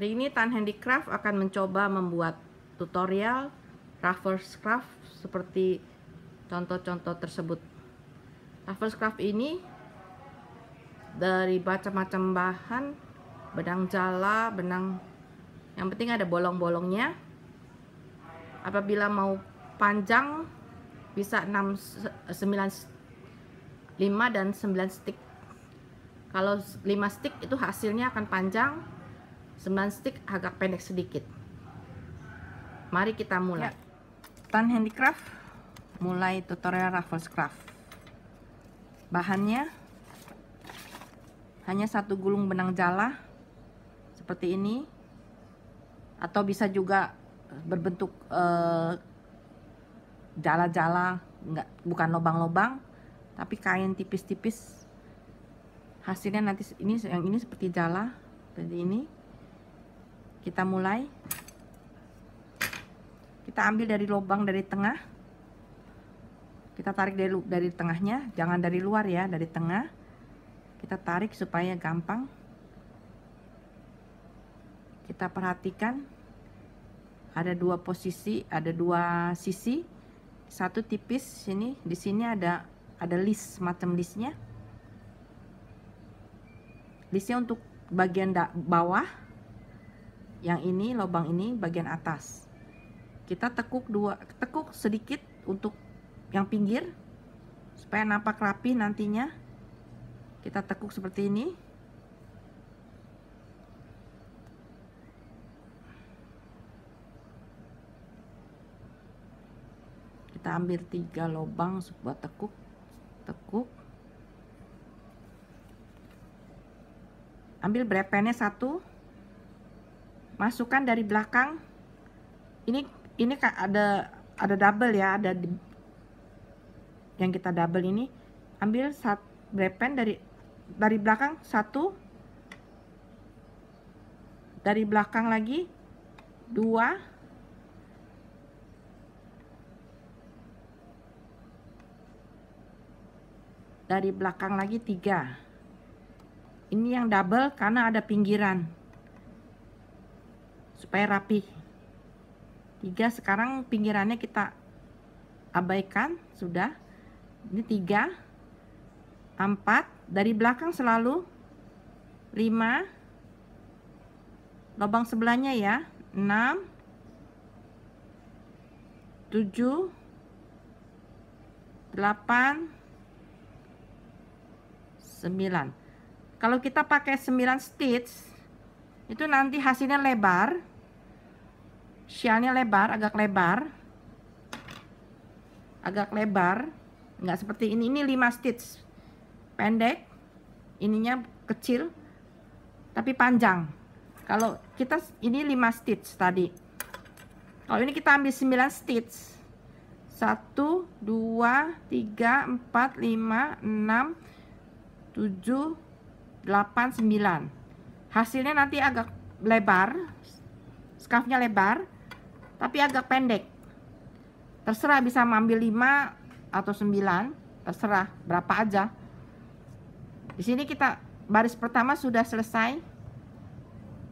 Hari ini Tan Handicraft akan mencoba membuat tutorial Raffles Craft seperti contoh-contoh tersebut. Raffles Craft ini dari macam-macam bahan, benang jala, benang yang penting ada bolong-bolongnya. Apabila mau panjang bisa 6 9 5 dan 9 stick. Kalau 5 stick itu hasilnya akan panjang 9 stick agak pendek sedikit. Mari kita mulai. Ya. Tan Handicraft mulai tutorial Raffles Craft. Bahannya hanya satu gulung benang jala seperti ini. Atau bisa juga berbentuk eh, jala-jala uh, enggak bukan lubang-lubang tapi kain tipis-tipis. Hasilnya nanti ini yang ini seperti jala seperti ini kita mulai. Kita ambil dari lubang dari tengah. Kita tarik dari dari tengahnya. Jangan dari luar ya dari tengah. Kita tarik supaya gampang. Kita perhatikan. Ada dua posisi ada dua sisi. Satu tipis sini. Di sini ada ada list macam listnya. Listnya untuk bagian bawah yang ini lubang ini bagian atas. Kita tekuk dua tekuk sedikit untuk yang pinggir supaya nampak rapi nantinya. Kita tekuk seperti ini. Kita ambil tiga lubang sebuah tekuk tekuk. Ambil brepennya satu masukkan dari belakang. Ini ini ada ada double ya ada di, yang kita double ini. Ambil satu brepen dari dari belakang satu. Dari belakang lagi dua. Dari belakang lagi tiga. Ini yang double karena ada pinggiran supaya rapi tiga sekarang pinggirannya kita abaikan. Sudah. Ini tiga. Empat dari belakang selalu. Lima. Lubang sebelahnya ya. Enam. Tujuh. Delapan. Sembilan. Kalau kita pakai sembilan stitch itu nanti hasilnya lebar Shellnya lebar, agak lebar. Agak lebar. Nggak seperti ini. Ini 5 stitch. Pendek. Ininya kecil. Tapi panjang. Kalau kita ini 5 stitch tadi. Kalau ini kita ambil 9 stitch. 1, 2, 3, 4, 5, 6, 7, 8, 9. Hasilnya nanti agak lebar. Scarfnya lebar tapi agak pendek. Terserah bisa mengambil 5 atau 9 terserah berapa aja. Di sini kita baris pertama sudah selesai.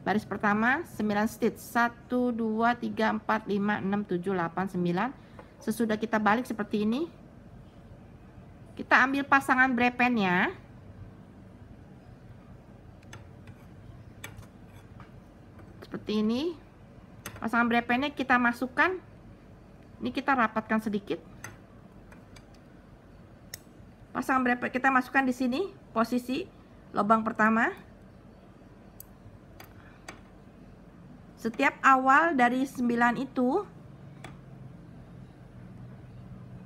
Baris pertama 9 stitch. 1 2 3 4 5 6 7 8 9 sesudah kita balik seperti ini kita ambil pasangan brepennya. Seperti ini pasangan brepennya kita masukkan. Ini kita rapatkan sedikit. Pasangan brepen kita masukkan di sini posisi lubang pertama. Setiap awal dari 9 itu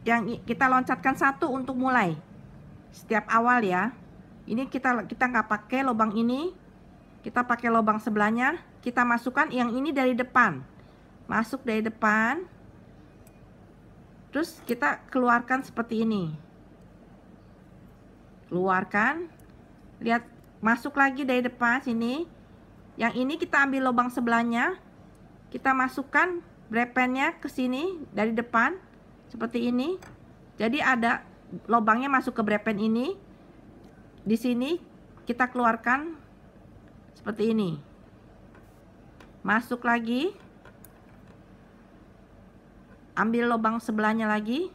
yang kita loncatkan satu untuk mulai. Setiap awal ya. Ini kita kita nggak pakai lubang ini. Kita pakai lubang sebelahnya kita masukkan yang ini dari depan. Masuk dari depan. Terus kita keluarkan seperti ini. Keluarkan. Lihat masuk lagi dari depan sini. Yang ini kita ambil lubang sebelahnya. Kita masukkan brepennya ke sini dari depan seperti ini. Jadi ada lubangnya masuk ke brepen ini. Di sini kita keluarkan seperti ini masuk lagi. Ambil lubang sebelahnya lagi.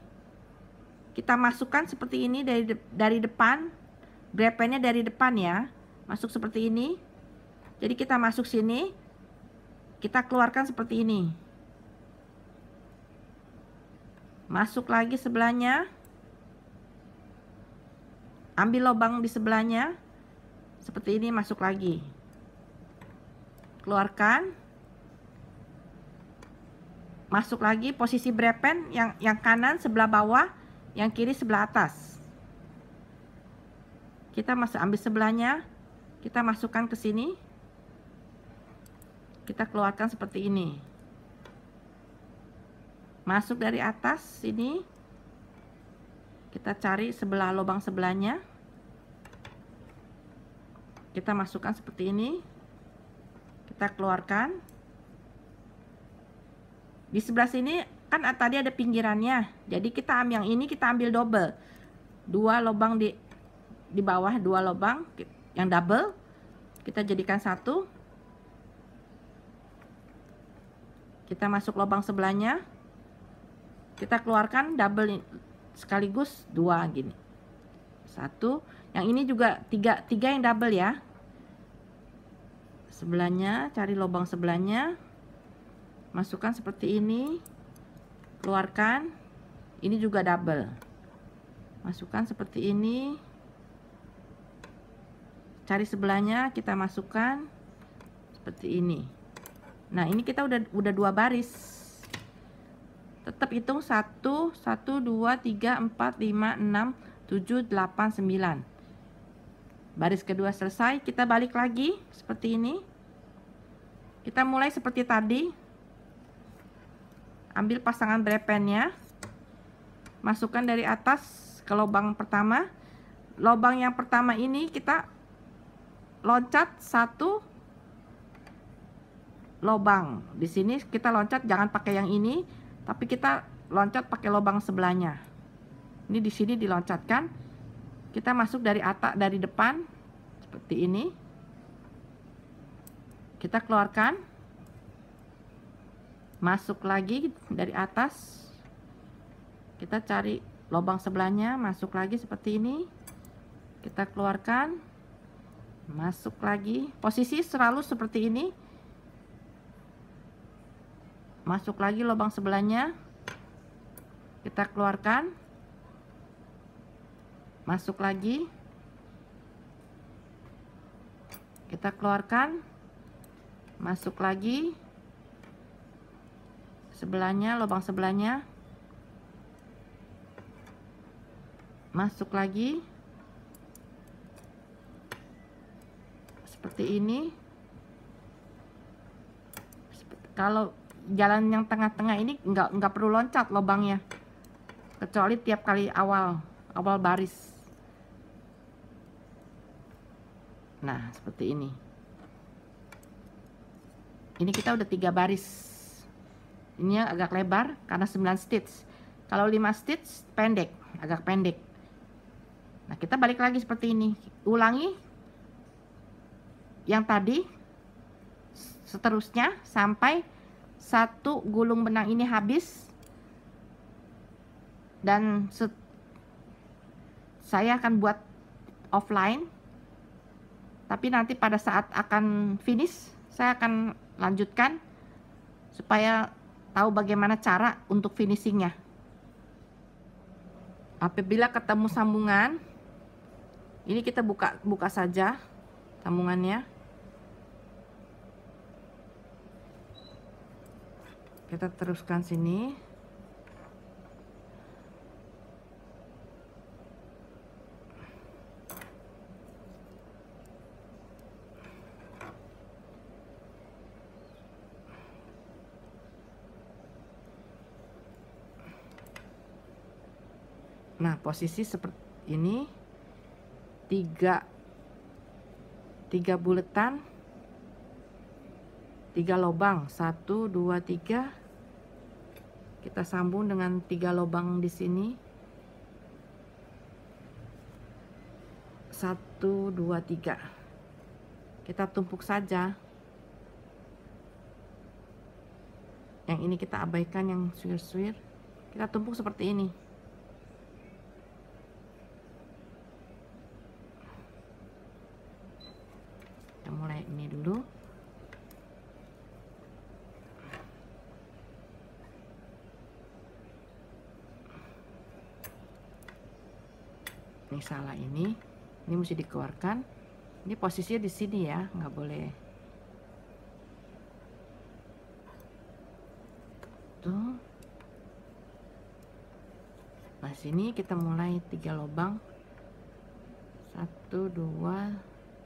Kita masukkan seperti ini dari de dari depan. Grepennya dari depan ya. Masuk seperti ini. Jadi kita masuk sini. Kita keluarkan seperti ini. Masuk lagi sebelahnya. Ambil lubang di sebelahnya. Seperti ini masuk lagi keluarkan masuk lagi posisi brepen yang yang kanan sebelah bawah yang kiri sebelah atas. Kita masuk ambil sebelahnya. Kita masukkan ke sini. Kita keluarkan seperti ini. Masuk dari atas sini. Kita cari sebelah lubang sebelahnya. Kita masukkan seperti ini kita keluarkan. Di sebelah sini kan tadi ada pinggirannya. Jadi kita ambil yang ini kita ambil double. Dua lubang di di bawah dua lubang yang double. Kita jadikan satu. Kita masuk lubang sebelahnya. Kita keluarkan double sekaligus dua gini. Satu. Yang ini juga tiga tiga yang double ya sebelahnya cari lubang sebelahnya. Masukkan seperti ini. Keluarkan. Ini juga double. Masukkan seperti ini. Cari sebelahnya kita masukkan seperti ini. Nah ini kita udah udah dua baris. Tetap hitung 1 1 2 3 4 5 6 7 8 9 baris kedua selesai kita balik lagi seperti ini. Kita mulai seperti tadi. Ambil pasangan brepennya. Masukkan dari atas ke lubang pertama. Lubang yang pertama ini kita loncat satu lubang. Di sini kita loncat jangan pakai yang ini tapi kita loncat pakai lubang sebelahnya. Ini di sini diloncatkan kita masuk dari atas dari depan seperti ini. Kita keluarkan. Masuk lagi dari atas. Kita cari lubang sebelahnya masuk lagi seperti ini. Kita keluarkan. Masuk lagi. Posisi selalu seperti ini. Masuk lagi lubang sebelahnya. Kita keluarkan masuk lagi. Kita keluarkan. Masuk lagi. Sebelahnya lubang sebelahnya. Masuk lagi. Seperti ini. Kalau jalan yang tengah-tengah ini nggak nggak perlu loncat lubangnya. Kecuali tiap kali awal awal baris Nah, seperti ini. Ini kita udah tiga baris. Ini agak lebar karena 9 stitch. Kalau 5 stitch pendek, agak pendek. Nah, kita balik lagi seperti ini. Ulangi yang tadi seterusnya sampai satu gulung benang ini habis dan saya akan buat offline tapi nanti pada saat akan finish saya akan lanjutkan supaya tahu bagaimana cara untuk finishingnya. Apabila ketemu sambungan ini kita buka buka saja sambungannya. Kita teruskan sini Nah, posisi seperti ini tiga tiga buletan tiga lubang satu dua tiga. Kita sambung dengan tiga lubang di sini. Satu dua tiga. Kita tumpuk saja. Yang ini kita abaikan yang suir-suir kita tumpuk seperti ini kita mulai ini dulu ini salah ini ini mesti dikeluarkan. Ini posisinya di sini ya nggak boleh. Tuh. Nah sini kita mulai tiga lubang. Satu dua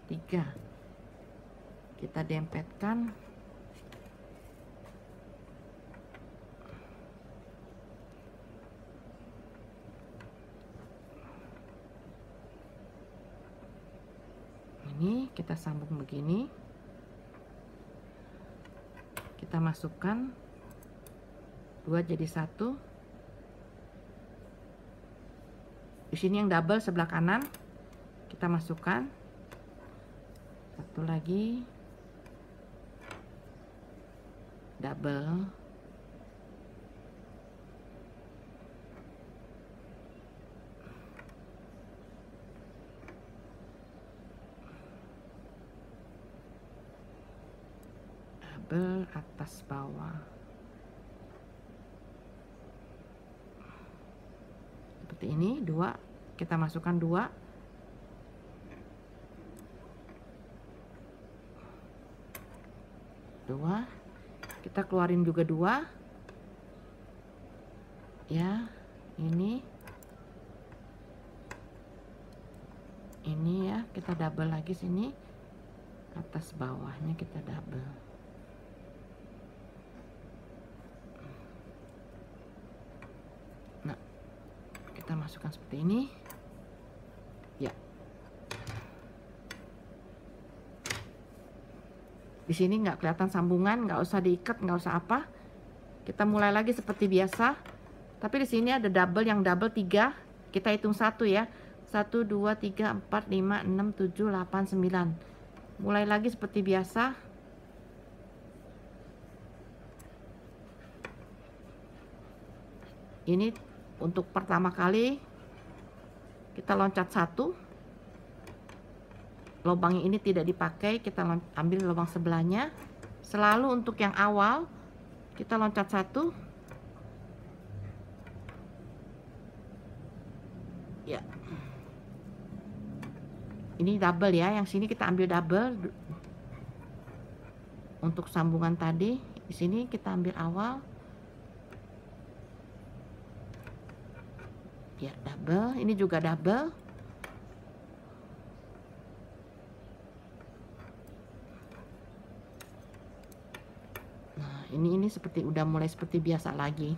tiga. Kita dempetkan ini kita sambung begini. Kita masukkan dua jadi satu. Di sini yang double sebelah kanan kita masukkan. Satu lagi. Double double atas bawah. Seperti ini dua. Kita masukkan dua. Dua. Kita keluarin juga dua. Ya ini. Ini ya kita double lagi sini. Atas bawahnya kita double kita masukkan seperti ini. Ya. Di sini nggak kelihatan sambungan nggak usah diikat nggak usah apa. Kita mulai lagi seperti biasa. Tapi di sini ada double yang double tiga. Kita hitung satu ya. Satu dua tiga empat lima enam tujuh delapan sembilan. Mulai lagi seperti biasa. Ini untuk pertama kali kita loncat satu. Lubang ini tidak dipakai kita ambil lubang sebelahnya. Selalu untuk yang awal kita loncat satu. Ya. Ini double ya yang sini kita ambil double. Untuk sambungan tadi di sini kita ambil awal ya double. Ini juga double. Nah ini ini seperti udah mulai seperti biasa lagi.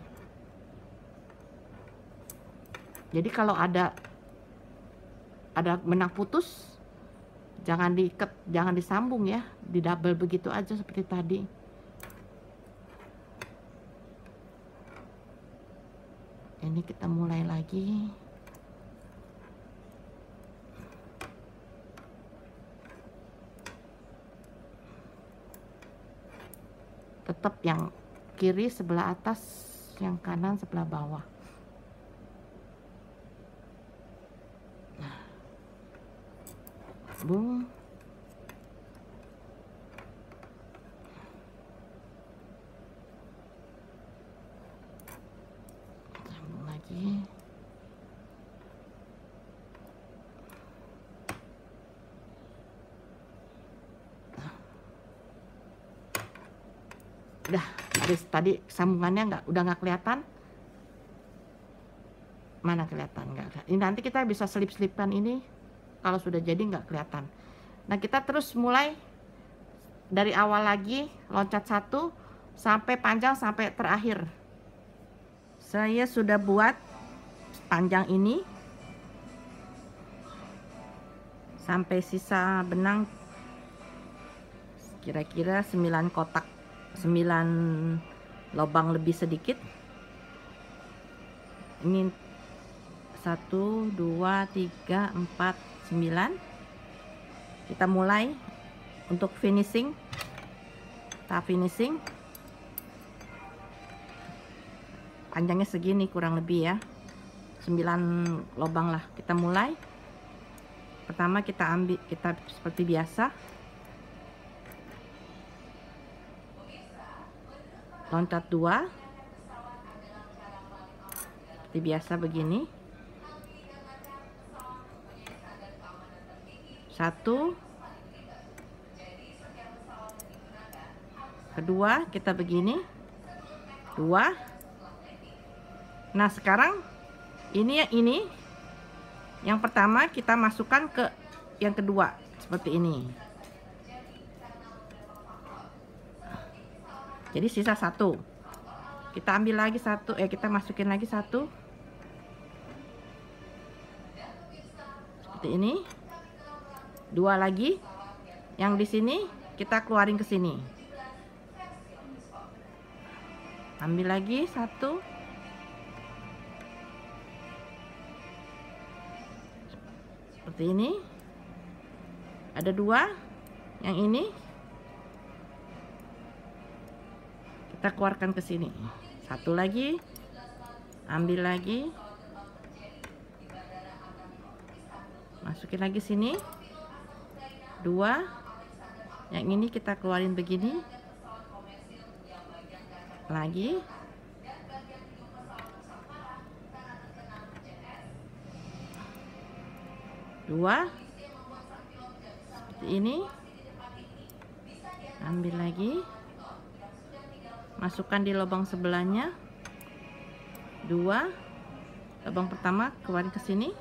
Jadi kalau ada ada benang putus jangan diikat jangan disambung ya. Di double begitu aja seperti tadi ini kita mulai lagi. Tetap yang kiri sebelah atas yang kanan sebelah bawah. Nah. Bung tadi tadi sambungannya nggak udah nggak kelihatan? Mana kelihatan? Nggak ini nanti kita bisa selip-selipkan ini. Kalau sudah jadi nggak kelihatan. Nah kita terus mulai dari awal lagi loncat satu sampai panjang sampai terakhir. Saya sudah buat panjang ini. Sampai sisa benang kira-kira 9 kotak 9 lubang lebih sedikit. Ini 1 2 3 4 9 kita mulai untuk finishing. Tahap finishing. Panjangnya segini kurang lebih ya. 9 lubang lah. Kita mulai. Pertama kita ambil kita seperti biasa loncat dua. Seperti biasa begini. Satu. Kedua kita begini. Dua. Nah sekarang ini ya ini. Yang pertama kita masukkan ke yang kedua seperti ini jadi sisa satu. Kita ambil lagi satu eh kita masukin lagi satu. Seperti ini. Dua lagi. Yang di sini kita keluarin ke sini. Ambil lagi satu. Seperti ini. Ada dua. Yang ini kita keluarkan ke sini. Satu lagi ambil lagi. Masukin lagi sini. Dua. Yang ini kita keluarin begini. Lagi. Dua. Seperti ini. Ambil lagi masukkan di lubang sebelahnya. Dua. Lubang pertama keluarin ke sini.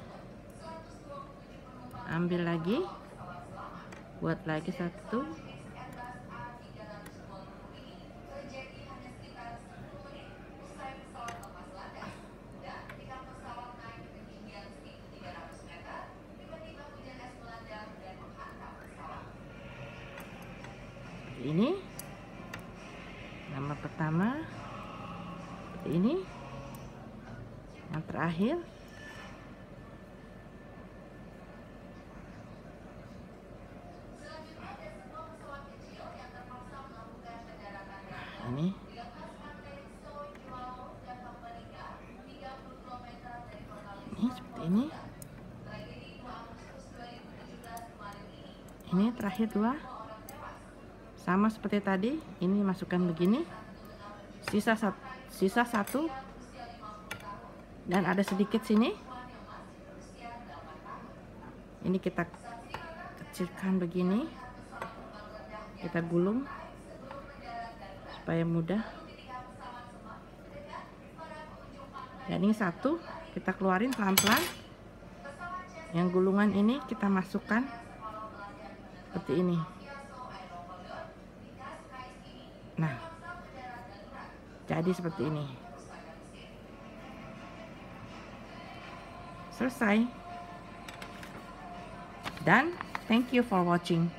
Ambil lagi. Buat lagi satu ini nama pertama ini yang terakhir. Ini. Ini seperti ini. Ini terakhir dua. Sama seperti tadi. Ini masukkan begini. Sisa satu, sisa satu dan ada sedikit sini. Ini kita kecilkan begini. Kita gulung supaya mudah. Dan ini satu kita keluarin pelan-pelan. Yang gulungan ini kita masukkan seperti ini. Nah jadi seperti ini selesai dan thank you for watching